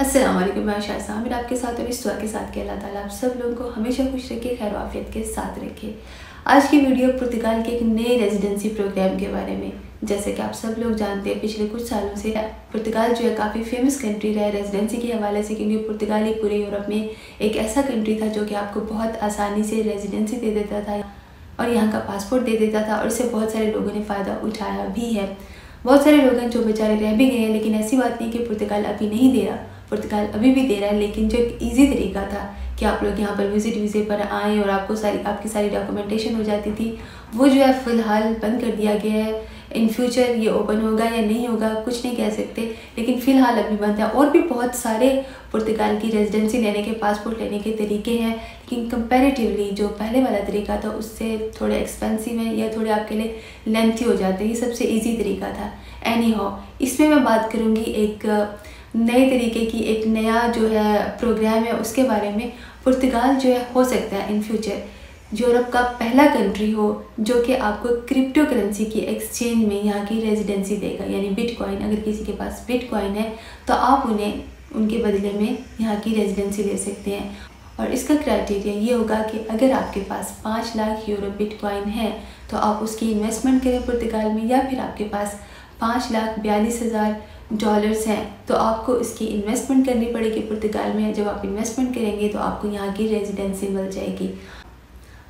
अस्सलाम वालेकुम मैं शाह सामिर आपके साथ और इस दुआ के साथ के अल्लाह ताला आप सब लोगों को हमेशा खुश रखे, खैर वाफियत के साथ रखे। आज की वीडियो पुर्तगाल के एक नए रेजिडेंसी प्रोग्राम के बारे में। जैसे कि आप सब लोग जानते हैं, पिछले कुछ सालों से पुर्तगाल जो है काफ़ी फ़ेमस कंट्री रहा है रेजिडेंसी के हवाले से, क्योंकि पुर्तगाल ही पूरे यूरोप में एक ऐसा कंट्री था जो कि आपको बहुत आसानी से रेजिडेंसी दे देता था और यहाँ का पासपोर्ट दे देता था और इससे बहुत सारे लोगों ने फ़ायदा उठाया भी है। बहुत सारे लोग हैं जो बेचारे रह भी गए हैं, लेकिन ऐसी बात नहीं कि पुर्तगाल अभी नहीं दे रहा। पुर्तगाल अभी भी दे रहा है, लेकिन जो एक ईजी तरीका था कि आप लोग यहाँ पर विज़िट वीज़े पर आएँ और आपको सारी, आपकी सारी डॉक्यूमेंटेशन हो जाती थी, वो जो है फ़िलहाल बंद कर दिया गया है। इन फ्यूचर ये ओपन होगा या नहीं होगा, कुछ नहीं कह सकते, लेकिन फ़िलहाल अभी बंद है। और भी बहुत सारे पुर्तगाल की रेजिडेंसी लेने के पासपोर्ट लेने के तरीके हैं, लेकिन कंपैरेटिवली जो पहले वाला तरीका था, उससे थोड़े एक्सपेंसिव है या थोड़े आपके लिए लेंथी हो जाते हैं। ये सबसे ईजी तरीका था। एनी हो इसमें मैं बात करूँगी एक नए तरीके की एक नया जो है प्रोग्राम है उसके बारे में पुर्तगाल जो है हो सकता है इन फ्यूचर यूरोप का पहला कंट्री हो जो कि आपको क्रिप्टो करेंसी की एक्सचेंज में यहाँ की रेजिडेंसी देगा, यानी बिटकॉइन अगर किसी के पास बिटकॉइन है तो आप उन्हें, उनके बदले में यहाँ की रेजिडेंसी दे सकते हैं। और इसका क्राइटेरिया ये होगा कि अगर आपके पास पाँच लाख यूरो बिटकॉइन है तो आप उसकी इन्वेस्टमेंट करें पुर्तगाल में, या फिर आपके पास पाँच लाख बयालीस हज़ार डॉलर्स हैं तो आपको इसकी इन्वेस्टमेंट करनी पड़ेगी पुर्तगाल में। जब आप इन्वेस्टमेंट करेंगे तो आपको यहाँ की रेजिडेंसी मिल जाएगी।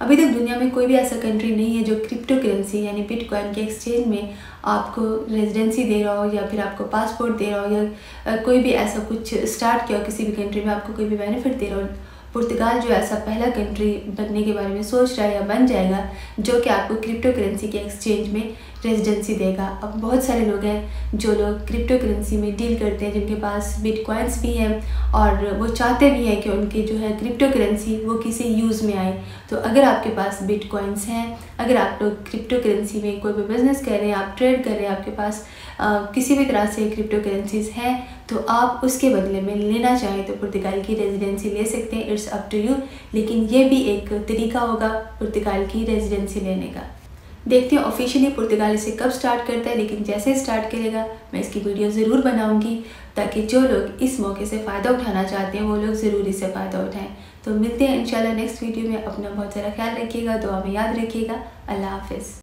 अभी तक दुनिया में कोई भी ऐसा कंट्री नहीं है जो क्रिप्टो करेंसी यानी बिटकॉइन के एक्सचेंज में आपको रेजिडेंसी दे रहा हो, या फिर आपको पासपोर्ट दे रहा हो, या कोई भी ऐसा कुछ स्टार्ट किया हो, किसी भी कंट्री में आपको कोई भी बेनिफिट दे रहा हो। पुर्तगाल जो ऐसा पहला कंट्री बनने के बारे में सोच रहा है या बन जाएगा, जो कि आपको क्रिप्टो करेंसी के एक्सचेंज में रेजिडेंसी देगा। अब बहुत सारे लोग हैं जो लोग क्रिप्टो करेंसी में डील करते हैं जिनके पास बिटकॉइंस भी हैं और वो चाहते भी हैं कि उनकी जो है क्रिप्टो करेंसी वो किसी यूज़ में आए। तो अगर आपके पास बिटकॉइंस हैं अगर आप लोग क्रिप्टो करेंसी में कोई भी बिज़नेस कर रहे हैं आप ट्रेड कर रहे हैं आपके पास आ, किसी भी तरह से क्रिप्टो करेंसीज हैं तो आप उसके बदले में लेना चाहें तो पुर्तगाल की रेजिडेंसी ले सकते हैं। इट्स अप टू यू लेकिन ये भी एक तरीका होगा पुर्तगाल की रेजिडेंसी लेने का। देखते हैं ऑफिशियली पुर्तगाल इसे कब स्टार्ट करता है, लेकिन जैसे स्टार्ट करेगा, मैं इसकी वीडियो ज़रूर बनाऊँगी, ताकि जो लोग इस मौके से फ़ायदा उठाना चाहते हैं, वो लोग ज़रूर इससे फ़ायदा उठाएँ। तो मिलते हैं इंशाल्लाह नेक्स्ट वीडियो में, अपना बहुत सारा ख्याल रखिएगा, दुआ में याद रखिएगा। अल्लाह हाफिज़।